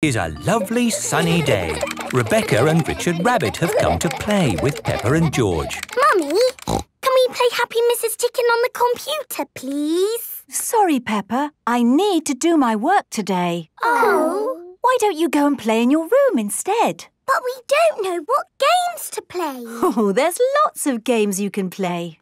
is a lovely sunny day. Rebecca and Richard Rabbit have come to play with Peppa and George. Mummy, can we play Happy Mrs. Chicken on the computer, please? Sorry, Peppa. I need to do my work today. Oh. Why don't you go and play in your room instead? But we don't know what games to play. Oh, there's lots of games you can play.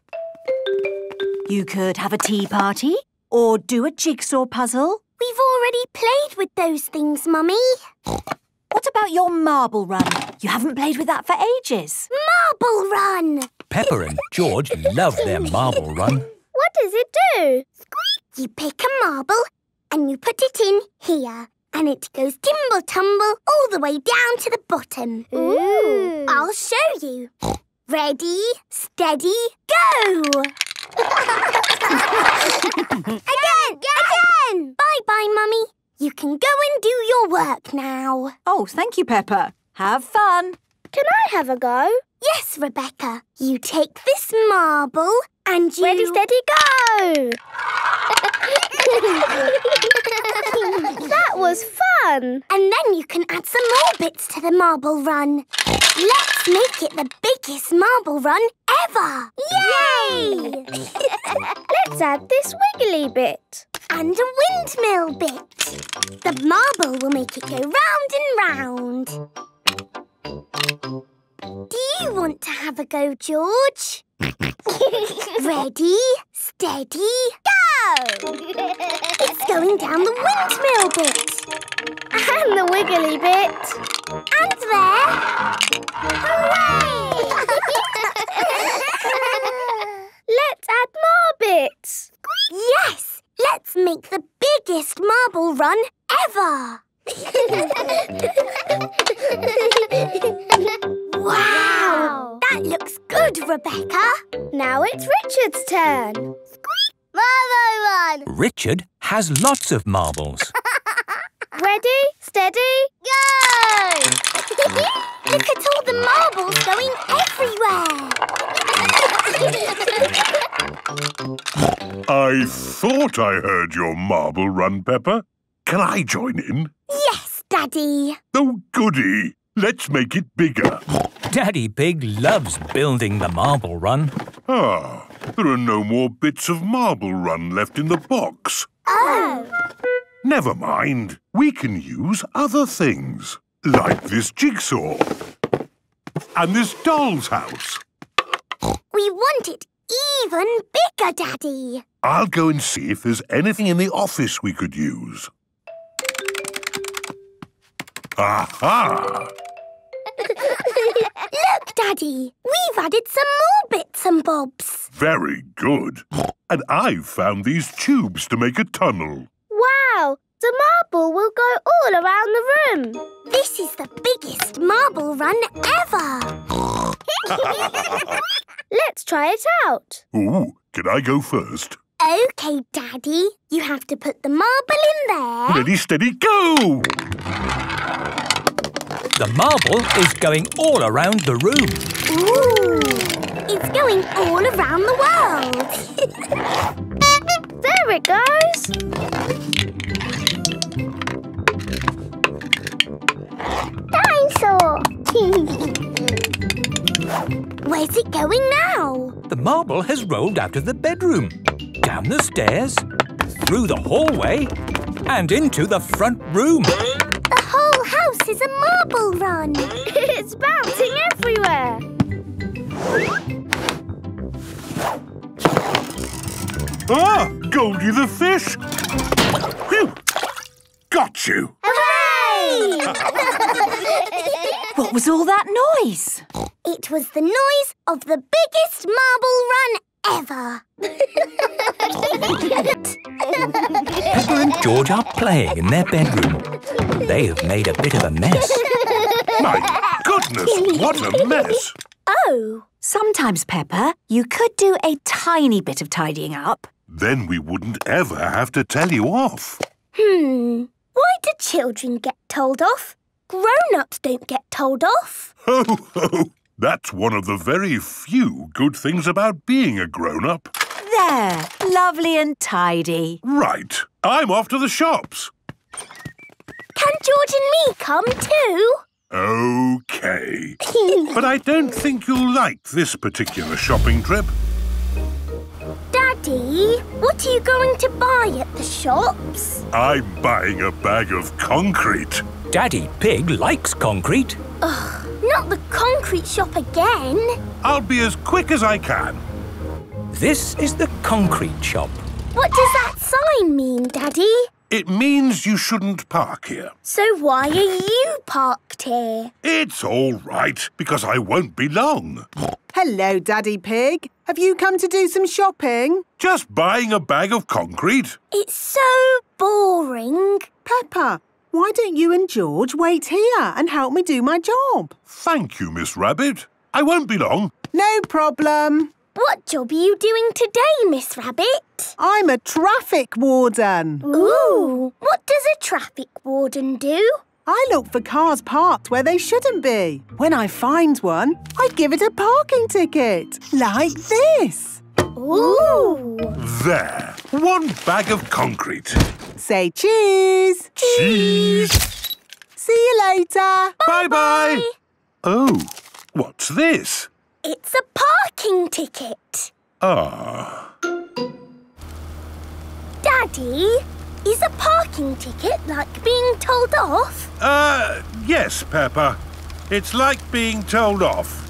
You could have a tea party or do a jigsaw puzzle. We've already played with those things, Mummy. What about your marble run? You haven't played with that for ages. Marble Run! Peppa and George love their marble run. What does it do? Squeak! You pick a marble and you put it in here. And it goes timble tumble all the way down to the bottom. Ooh. I'll show you. Ready, steady, go! Again! Again! Bye-bye, Mummy. You can go and do your work now. Oh, thank you, Peppa. Have fun. Can I have a go? Yes, Rebecca. You take this marble and you... Ready, steady, go! that was fun. And then you can add some more bits to the marble run. Let's make it the biggest marble run ever! Yay! Let's add this wiggly bit. and a windmill bit. The marble will make it go round and round. Do you want to have a go, George? Ready, steady, go! It's going down the windmill bit. And the wiggly bit. And there. Hooray! Let's add more bits. yes! Let's make the biggest marble run ever! wow! That looks good, Rebecca. Now it's Richard's turn. Marble run! Richard has lots of marbles. Ready, steady, Go! Look at all the marbles going everywhere. I thought I heard your marble run, Peppa. Can I join in? yes, Daddy. Oh, goody. Let's make it bigger. Daddy Pig loves building the marble run. Ah, there are no more bits of marble run left in the box. Oh. Never mind. We can use other things. Like this jigsaw. And this doll's house. We want it even bigger, Daddy. I'll go and see if there's anything in the office we could use. Aha! Daddy. We've added some more bits and bobs. Very good. And I've found these tubes to make a tunnel. Wow, the marble will go all around the room. This is the biggest marble run ever. Let's try it out. Ooh, can I go first? OK, Daddy. You have to put the marble in there. Ready, steady, go! The marble is going all around the room. Ooh. It's going all around the world. There it goes. Dinosaur. Where's it going now? The marble has rolled out of the bedroom, down the stairs, through the hallway, and into the front room. The house is a marble run. it's bouncing everywhere. Ah, Goldie the fish! Phew! Got you! Hooray! What was all that noise? it was the noise of the biggest marble run ever. Peppa and George are playing in their bedroom. They have made a bit of a mess. My goodness, what a mess! Oh, Sometimes, Peppa, you could do a tiny bit of tidying up. Then we wouldn't ever have to tell you off. hmm. Why do children get told off? Grown-ups don't get told off. Ho, ho! That's one of the very few good things about being a grown-up. There, lovely and tidy. Right, I'm off to the shops. Can George and me come too? OK. but I don't think you'll like this particular shopping trip. Daddy, what are you going to buy at the shops? I'm buying a bag of concrete. Daddy Pig likes concrete. Not the concrete shop again. I'll be as quick as I can. This is the concrete shop. What does that sign mean, Daddy? It means you shouldn't park here. So why are you parked here? It's all right, because I won't be long. Hello, Daddy Pig. Have you come to do some shopping? Just buying a bag of concrete. It's so boring. Peppa, why don't you and George wait here and help me do my job? Thank you, Miss Rabbit. I won't be long. No problem. What job are you doing today, Miss Rabbit? I'm a traffic warden. Ooh, what does a traffic warden do? I look for cars parked where they shouldn't be. When I find one, I give it a parking ticket, like this. Ooh. There. One bag of concrete. Say cheese. Cheese. See you later. Bye-bye. Oh, what's this? It's a parking ticket. Ah, Daddy, is a parking ticket like being told off? uh, yes, Peppa. It's like being told off.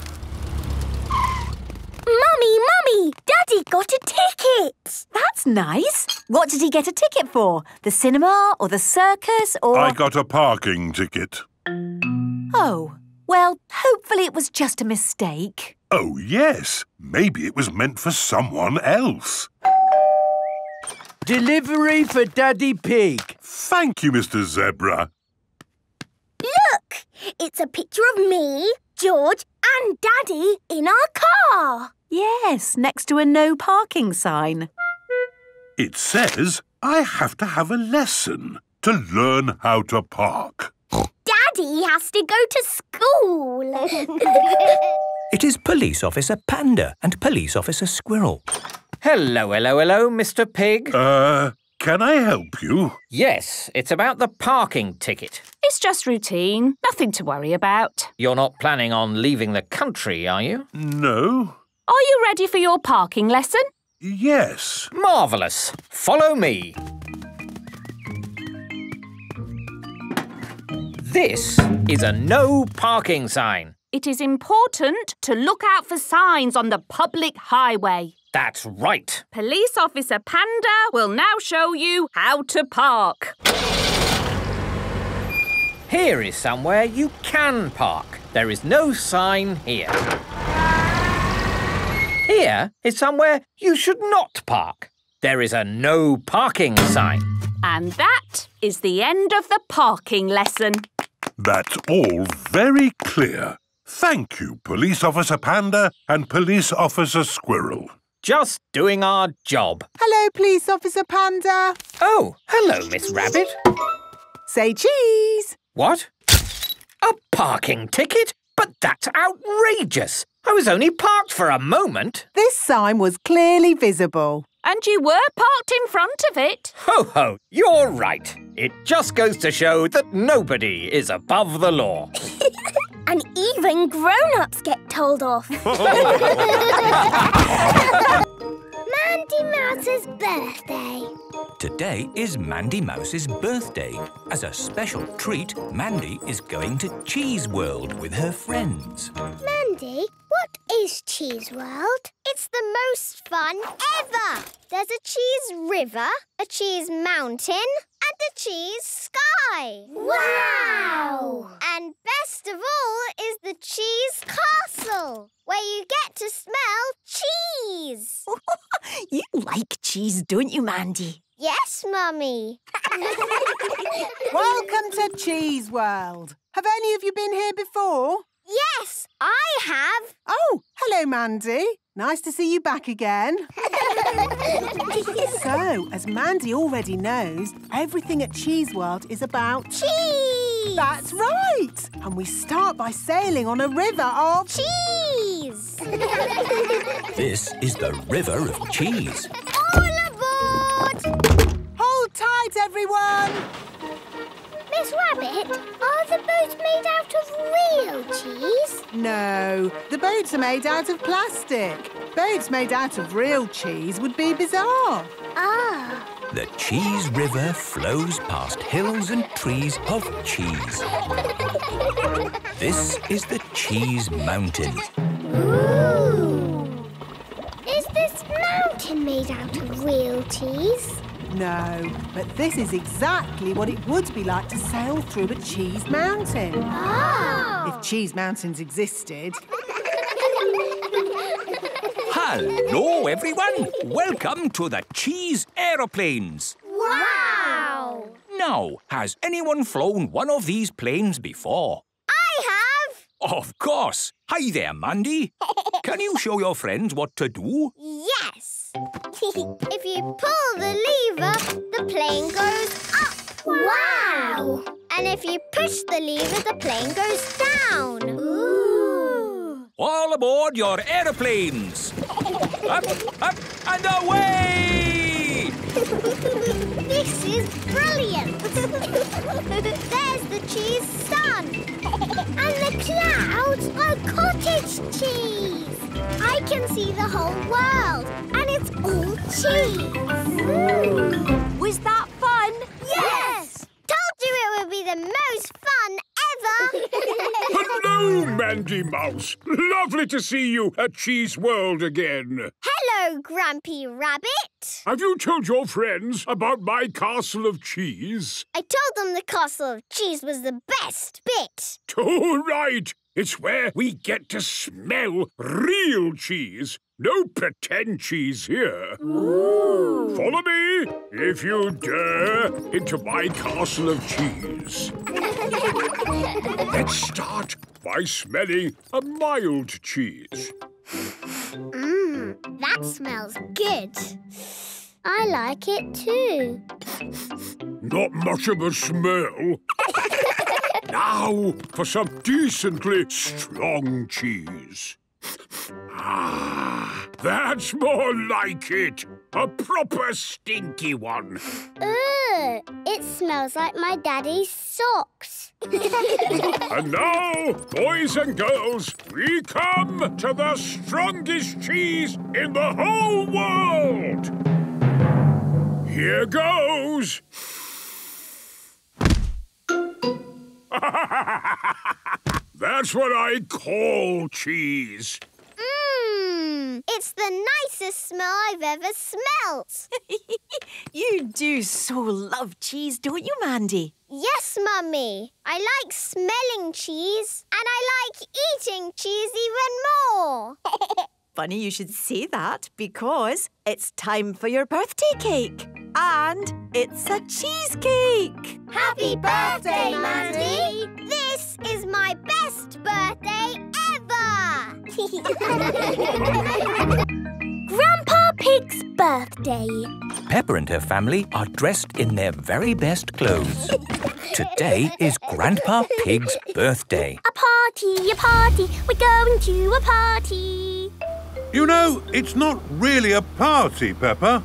Mummy, Mummy, Daddy got a ticket. That's nice. What did he get a ticket for? The cinema or the circus or... I got a parking ticket. Oh, well, hopefully it was just a mistake. Oh, yes. Maybe it was meant for someone else. Delivery for Daddy Pig. Thank you, Mr. Zebra. Look, it's a picture of me, George, and Daddy in our car. Yes, next to a no parking sign. It says I have to have a lesson to learn how to park. Daddy has to go to school. It is Police Officer Panda and Police Officer Squirrel. Hello, hello, hello, Mr. Pig. Uh, can I help you? yes, it's about the parking ticket. It's just routine. Nothing to worry about. You're not planning on leaving the country, are you? No? Are you ready for your parking lesson? Yes. Marvellous. Follow me. This is a no parking sign. It is important to look out for signs on the public highway. That's right. Police Officer Panda will now show you how to park. Here is somewhere you can park. There is no sign here. Here is somewhere you should not park. There is a no parking sign. And that is the end of the parking lesson. That's all very clear. Thank you, Police Officer Panda and Police Officer Squirrel. Just doing our job. Hello, Police Officer Panda. Oh, hello, Miss Rabbit. Say cheese. What? A parking ticket? But that's outrageous. I was only parked for a moment. This sign was clearly visible. And you were parked in front of it. Ho ho, you're right. It just goes to show that nobody is above the law. and even grown-ups get told off. Mandy Mouse's birthday. Today is Mandy Mouse's birthday. As a special treat, Mandy is going to Cheese World with her friends. Mandy, what is Cheese World? It's the most fun ever! There's a cheese river, a cheese mountain, a cheese sky. Wow! And best of all is the cheese castle, where you get to smell cheese. You like cheese, don't you, Mandy? yes, Mummy. Welcome to Cheese World. Have any of you been here before? yes, I have. Oh, hello, Mandy. Nice to see you back again. so, as Mandy already knows, everything at Cheese World is about cheese. That's right. And we start by sailing on a river of cheese. This is the River of Cheese. All aboard! Hold tight, everyone. Miss Rabbit, are the boats made out of real cheese? No, the boats are made out of plastic. Boats made out of real cheese would be bizarre. Ah. The Cheese River flows past hills and trees of cheese. This is the Cheese Mountain. Ooh. Is this mountain made out of real cheese? No, but this is exactly what it would be like to sail through a cheese mountain. Oh. If cheese mountains existed. Hello, everyone. Welcome to the Cheese Aeroplanes. Wow! Now, has anyone flown one of these planes before? I have! Of course. Hi there, Mandy. Can you show your friends what to do? Yes! if you pull the lever, the plane goes up. Wow! And if you push the lever, the plane goes down. Ooh! All aboard your aeroplanes. up, up, and away! this is brilliant! There's the cheese sun. And the clouds are cottage cheese. I can see the whole world, and it's all cheese. Ooh. Was that fun? Yes! Told you it would be the most fun ever! Hello, Mandy Mouse. Lovely to see you at Cheese World again. Hello, Grumpy Rabbit. Have you told your friends about my castle of cheese? I told them the castle of cheese was the best bit. Too right. It's where we get to smell real cheese. No pretend cheese here. Follow me, if you dare, into my castle of cheese. Let's start by smelling a mild cheese. Mmm, that smells good. I like it too. Not much of a smell. now for some decently strong cheese. Ah, that's more like it. A proper stinky one. Ugh, it smells like my daddy's socks. And now, boys and girls, we come to the strongest cheese in the whole world. Here goes. That's what I call cheese. Mmm, it's the nicest smell I've ever smelt. You do so love cheese, don't you, Mandy? yes, Mummy. I like smelling cheese, and I like eating cheese even more. Funny you should say that because it's time for your birthday cake. And it's a cheesecake. Happy birthday, Mandy! This is my best birthday ever! Grandpa Pig's birthday. Peppa and her family are dressed in their very best clothes. Today is Grandpa Pig's birthday. A party, a party, we're going to a party. You know, it's not really a party, Peppa.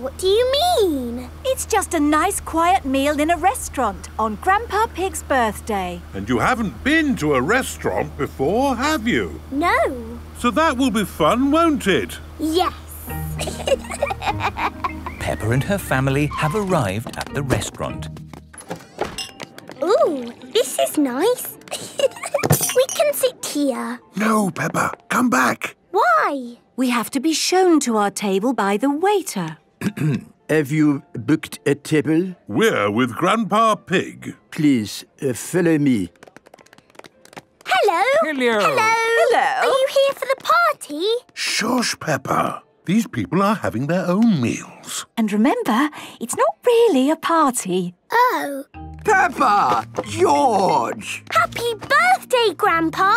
What do you mean? It's just a nice quiet meal in a restaurant on Grandpa Pig's birthday. And you haven't been to a restaurant before, have you? No. So that will be fun, won't it? Yes. Peppa and her family have arrived at the restaurant. Ooh, this is nice. we can sit here. No, Peppa, come back. Why? We have to be shown to our table by the waiter. Have you booked a table? We're with Grandpa Pig. Please uh, follow me. Hello. Hello. Hello. Are you here for the party? Shush, Peppa. These people are having their own meals. And remember, it's not really a party. Oh. Peppa! George! Happy birthday, Grandpa.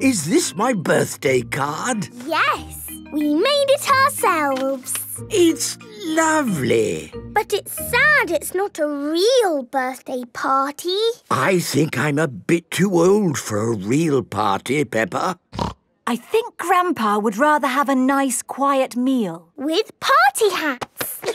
Is this my birthday card? Yes. We made it ourselves. It's lovely. But it's sad it's not a real birthday party. I think I'm a bit too old for a real party, Peppa. I think Grandpa would rather have a nice, quiet meal. With party hats.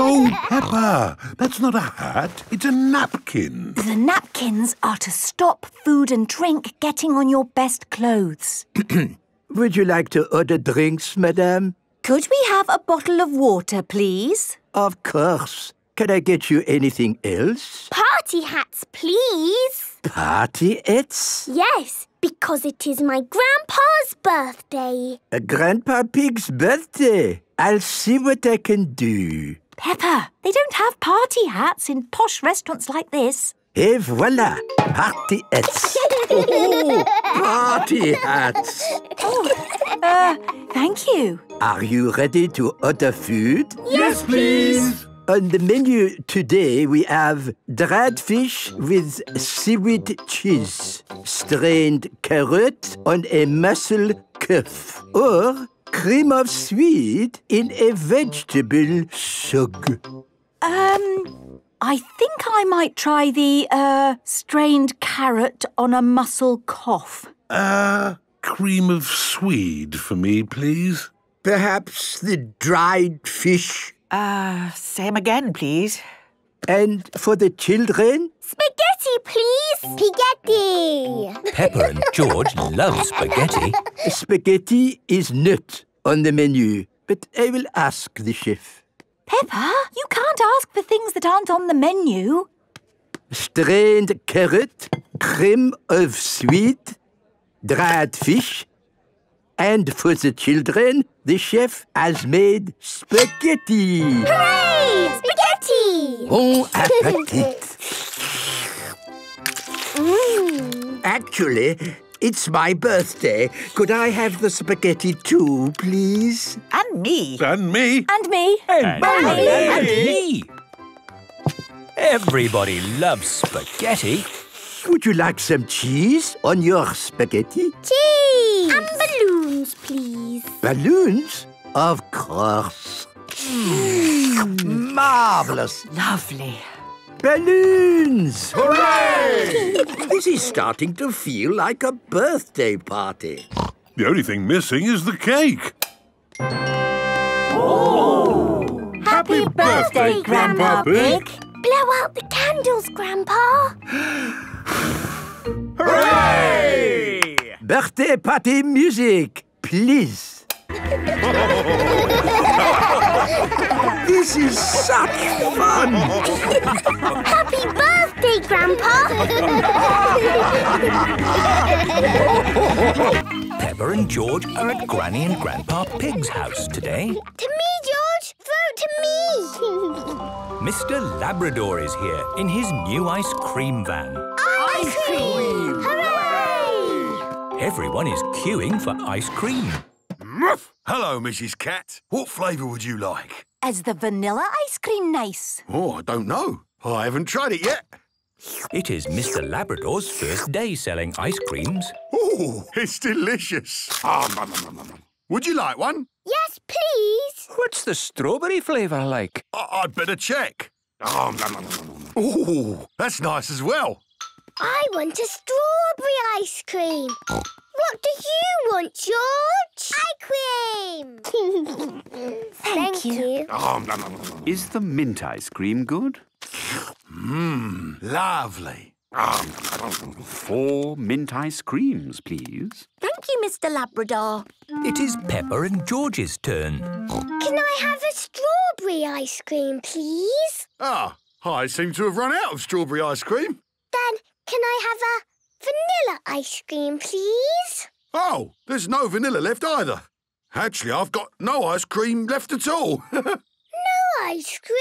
Oh, Peppa, that's not a hat. It's a napkin. The napkins are to stop food and drink getting on your best clothes. Would you like to order drinks, madame? Could we have a bottle of water, please? Of course. Can I get you anything else? Party hats, please. Party hats? Yes, because it is my grandpa's birthday. A Grandpa Pig's birthday. I'll see what I can do. Peppa, they don't have party hats in posh restaurants like this. Et voila, party hats. Oh, party hats. Uh, thank you. Are you ready to order food? Yes, please. On the menu today, we have dried fish with seaweed cheese, strained carrot on a mussel cuff, or cream of swede in a vegetable sug. Um, I think I might try the, uh, strained carrot on a mussel cough. Uh, cream of swede for me, please. Perhaps the dried fish. Uh, same again, please. And for the children, Spaghetti, please. Spaghetti. Peppa and George love spaghetti. spaghetti is not on the menu, but I will ask the chef. Peppa, you can't ask for things that aren't on the menu. strained carrot, cream of swede, dried fish, and for the children, the chef has made spaghetti. Hooray! Spaghetti. Bon appetit. Mmm. Actually, it's my birthday. Could I have the spaghetti too, please? And me. And me. And me. And me. Everybody loves spaghetti. Would you like some cheese on your spaghetti? Cheese. And balloons, please. Balloons? Of course. Mm. Marvelous. Lovely. Balloons! Hooray! this is starting to feel like a birthday party. The only thing missing is the cake. Oh! Happy birthday, Grandpa Pig. Blow out the candles, Grandpa. Hooray! Birthday party music, please. this is such fun. Happy birthday, Grandpa. Peppa and George are at Granny and Grandpa Pig's house today. to me, George. Throw to me. Mr. Labrador is here in his new ice cream van. Ice cream. Hooray! Everyone is queuing for ice cream. Hello, Mrs. Cat. What flavour would you like? Is the vanilla ice cream nice? Oh, I don't know. I haven't tried it yet. It is Mr. Labrador's first day selling ice creams. Oh, it's delicious. Ah, nom, nom, nom, nom, nom. Would you like one? Yes, please. What's the strawberry flavour like? I- I'd better check. Nom, nom, nom, nom, nom. Oh, that's nice as well. I want a strawberry ice cream. What do you want, George? Ice cream. Thank, you. Nom, nom, nom, nom. Is the mint ice cream good? Mmm, lovely. Four mint ice creams, please. Thank you, Mr. Labrador. It is Peppa and George's turn. Can I have a strawberry ice cream, please? Ah, I seem to have run out of strawberry ice cream. Then can I have a vanilla ice cream, please? Oh, there's no vanilla left either. Actually, I've got no ice cream left at all. No ice cream?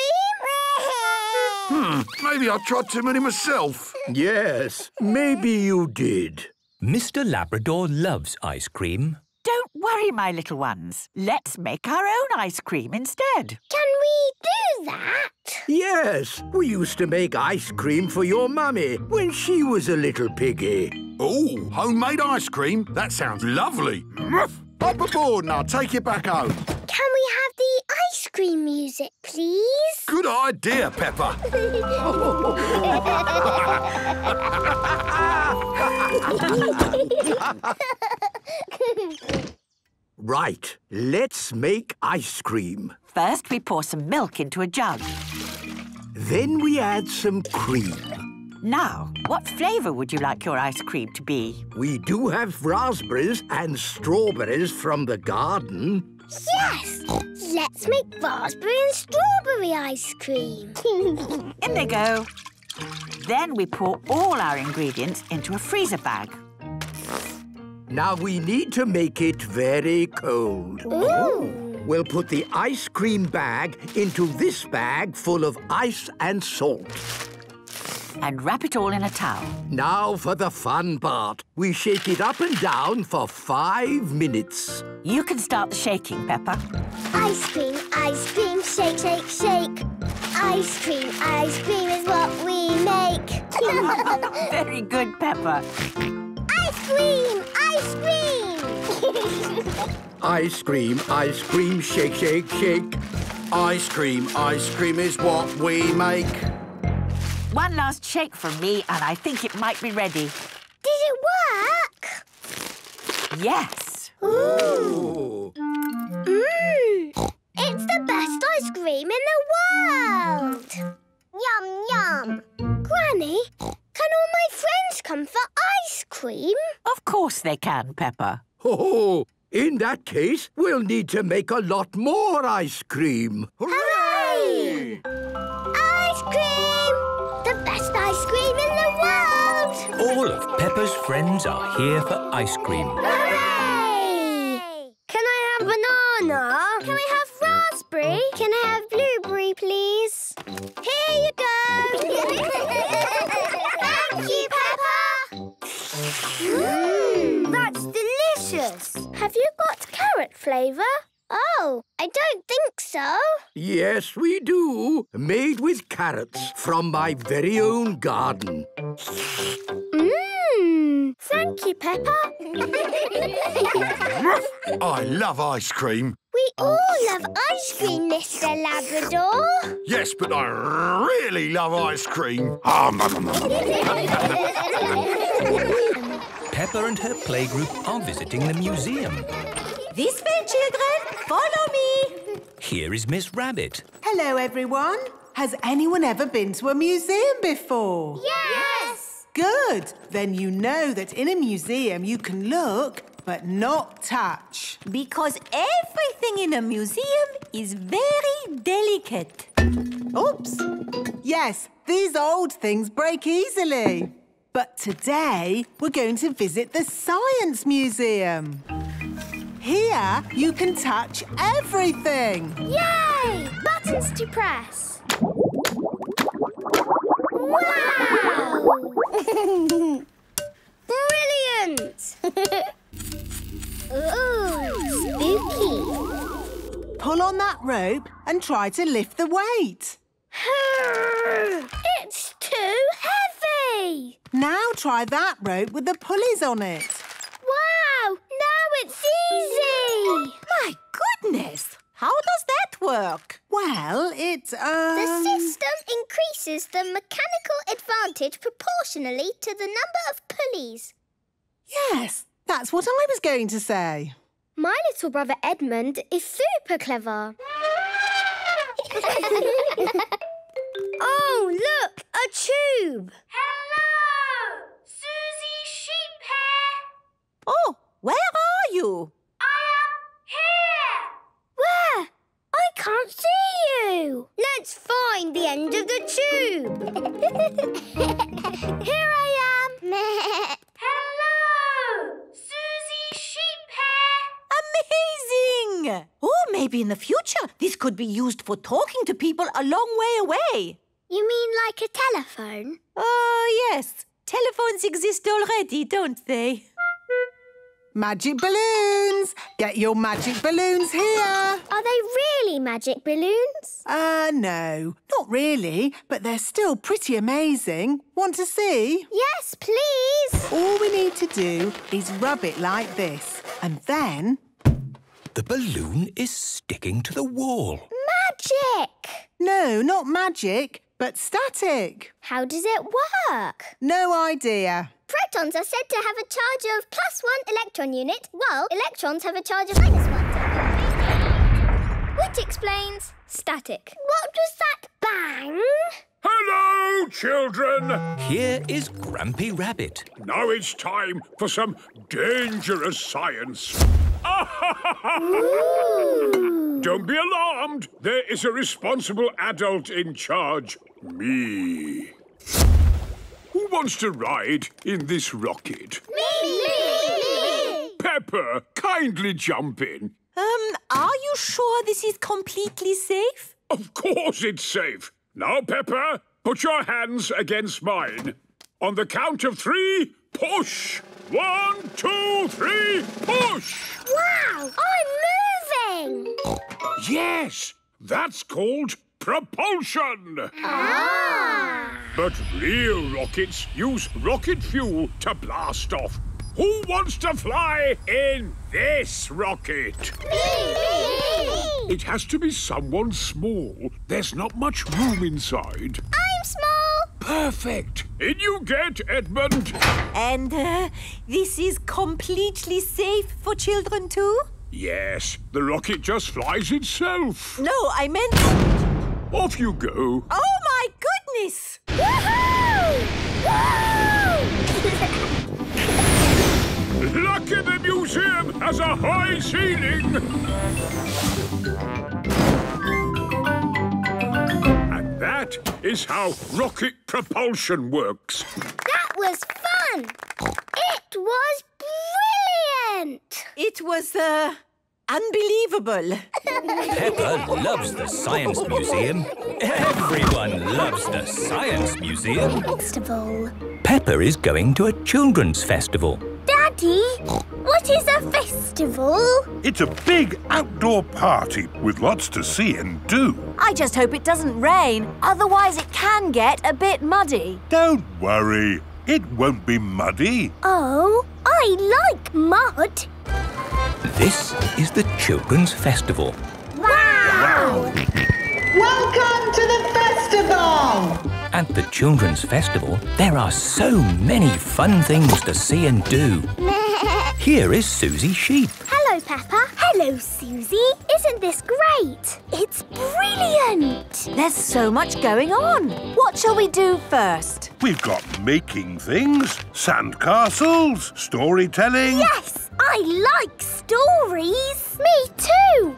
Hmm, maybe I tried too many myself. Yes, maybe you did. Mr. Labrador loves ice cream. Don't worry, my little ones. Let's make our own ice cream instead. Can we do that? Yes, we used to make ice cream for your mummy when she was a little piggy. Oh, homemade ice cream? That sounds lovely. Muff! Up aboard and I'll take you back home. Can we have the ice cream music, please? Good idea, Peppa. Right, let's make ice cream. First, we pour some milk into a jug. Then we add some cream. Now, what flavour would you like your ice cream to be? We do have raspberries and strawberries from the garden. Yes! Let's make raspberry and strawberry ice cream. In they go. Then we pour all our ingredients into a freezer bag. Now we need to make it very cold. Ooh! We'll put the ice cream bag into this bag full of ice and salt. And wrap it all in a towel. Now for the fun part. We shake it up and down for five minutes. You can start the shaking, Peppa. Ice cream, ice cream, shake, shake, shake. Ice cream, ice cream is what we make. Very good, Peppa. ice cream, ice cream. Ice cream, ice cream, shake, shake, shake. Ice cream, ice cream is what we make. One last shake from me, and I think it might be ready. Did it work? Yes. Ooh. Mmm. It's the best ice cream in the world. Yum, yum. Granny, can all my friends come for ice cream? Of course they can, Peppa. Oh, in that case, we'll need to make a lot more ice cream. Hooray! Of Peppa's friends are here for ice cream. Hooray! Can I have banana? Can I have raspberry? Can I have blueberry, please? Here you go! Thank you, Peppa! Mmm, that's delicious! Have you got carrot flavour? Oh, I don't think so. Yes, we do. Made with carrots from my very own garden. Thank you, Peppa. I love ice cream. we all love ice cream, Mr. Labrador. Yes, but I really love ice cream. Ah, Peppa and her playgroup are visiting the museum. This way, children. Follow me. Here is Miss Rabbit. Hello, everyone. Has anyone ever been to a museum before? Yes! Good. Then you know that in a museum you can look but not touch. Because everything in a museum is very delicate. Oops. Yes, these old things break easily. But today we're going to visit the Science Museum. Here you can touch everything. Yay! Buttons to press. Wow! Brilliant! Ooh, spooky. Pull on that rope and try to lift the weight. It's too heavy! Now try that rope with the pulleys on it. Wow! Now it's easy! My goodness! How does that work? Well, it, um... The system increases the mechanical advantage proportionally to the number of pulleys. Yes, that's what I was going to say. My little brother Edmond is super clever. oh, look! A tube! Hello! Susie Sheephair! Oh, where are you? Can't see you! Let's find the end of the tube! here I am! Hello! Susie Sheephair! Amazing! Oh, maybe in the future this could be used for talking to people a long way away. You mean like a telephone? Oh, yes. Telephones exist already, don't they? Magic balloons! Get your magic balloons here! Are they really magic balloons? Uh, no, not really, but they're still pretty amazing. Want to see? Yes, please! All we need to do is rub it like this, and then... The balloon is sticking to the wall. Magic! No, not magic, but static. How does it work? No idea. Protons are said to have a charge of plus one electron unit, while electrons have a charge of minus one. Which explains static. What was that bang? Hello, children! Here is Grumpy Rabbit. Now it's time for some dangerous science. Don't be alarmed. There is a responsible adult in charge. Me. Who wants to ride in this rocket? Me, me! Me! Peppa, kindly jump in. Um, are you sure this is completely safe? Of course it's safe. Now, Peppa, put your hands against mine. On the count of three, push. One, two, three, push. Wow, I'm moving! Yes, that's called propulsion. Ah! But real rockets use rocket fuel to blast off. Who wants to fly in this rocket? It has to be someone small. There's not much room inside. I'm small! Perfect. In you get, Edmond. And uh, this is completely safe for children too? Yes, the rocket just flies itself. No, I meant... Off you go. Oh my goodness! Lucky the museum has a high ceiling. And that is how rocket propulsion works. That was fun! It was brilliant! It was, uh, unbelievable. Peppa loves the Science Museum. Everyone loves the Science Museum. Festival. Peppa is going to a children's festival. Daddy, what is a festival? It's a big outdoor party with lots to see and do. I just hope it doesn't rain, otherwise it can get a bit muddy. Don't worry, it won't be muddy. Oh, I like mud. This is the children's festival. Wow! Welcome to the festival! At the children's festival, there are so many fun things to see and do. Here is Susie Sheep. Hello, Peppa. Hello, Susie. Isn't this great? It's brilliant. There's so much going on. What shall we do first? We've got making things, sandcastles, storytelling. Yes, I like stories. Me too.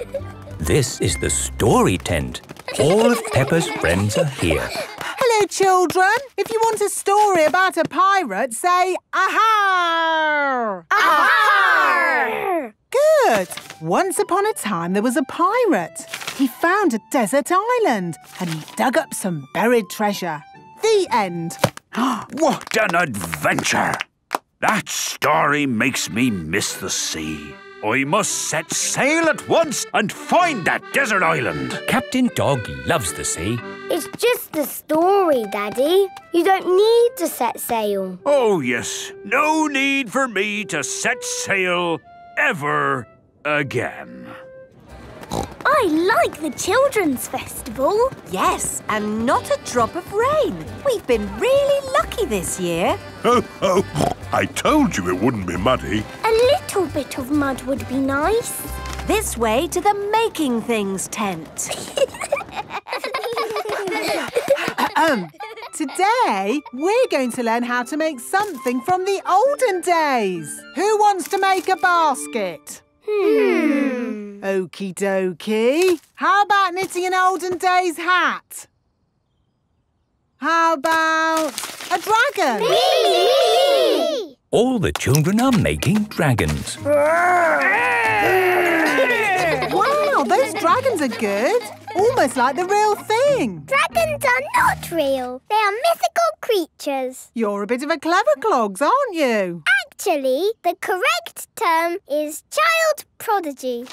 This is the story tent. All of Peppa's friends are here. Hello, children. If you want a story about a pirate, say aha! Aha! Good. Once upon a time, there was a pirate. He found a desert island and he dug up some buried treasure. The end. What an adventure! That story makes me miss the sea. I must set sail at once and find that desert island. Captain Dog loves the sea. It's just the story, Daddy. You don't need to set sail. Oh, yes. No need for me to set sail ever again. I like the children's festival. Yes, and not a drop of rain. We've been really lucky this year. Oh, oh, I told you it wouldn't be muddy. A little bit of mud would be nice. This way to the making things tent. Um, today, we're going to learn how to make something from the olden days. Who wants to make a basket? Hmm. Okie dokie. How about knitting an olden days hat? How about a dragon? Me! All the children are making dragons. Wow, those dragons are good. Almost like the real thing. Dragons are not real. They are mythical creatures. You're a bit of a clever clogs, aren't you? Actually, the correct term is child prodigy.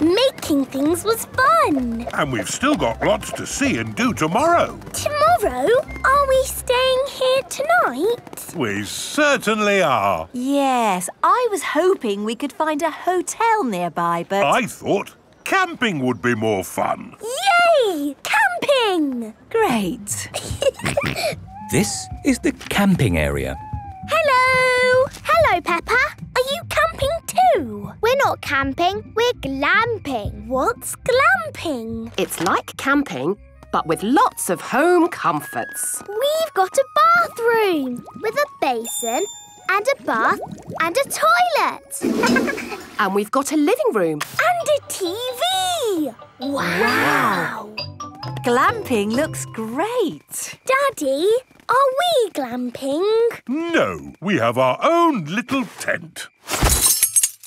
Making things was fun. And we've still got lots to see and do tomorrow. Tomorrow, are we staying here tonight? We certainly are. Yes, I was hoping we could find a hotel nearby, but... I thought camping would be more fun. Yay! camping! Great. This is the camping area. Hello! Hello, Peppa. Are you camping too? We're not camping, we're glamping. What's glamping? It's like camping, but with lots of home comforts. We've got a bathroom with a basin and a bath and a toilet. And we've got a living room. And a TV! Wow. Glamping looks great. Daddy, are we glamping? No, we have our own little tent.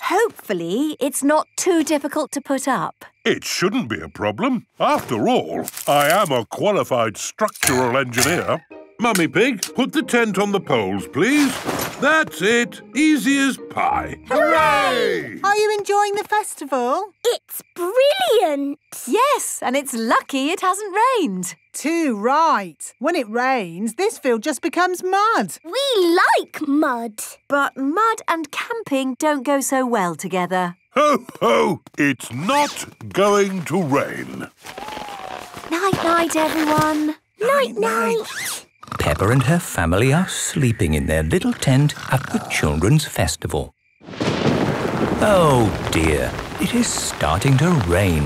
Hopefully, it's not too difficult to put up. It shouldn't be a problem. After all, I am a qualified structural engineer. Mummy Pig, put the tent on the poles, please. That's it. Easy as pie. Hooray! Are you enjoying the festival? It's brilliant! Yes, and it's lucky it hasn't rained. Too right. When it rains, this field just becomes mud. We like mud. But mud and camping don't go so well together. Ho, ho! It's not going to rain. Night, night, everyone. Night, night. Peppa and her family are sleeping in their little tent at the Children's Festival. Oh dear, it is starting to rain.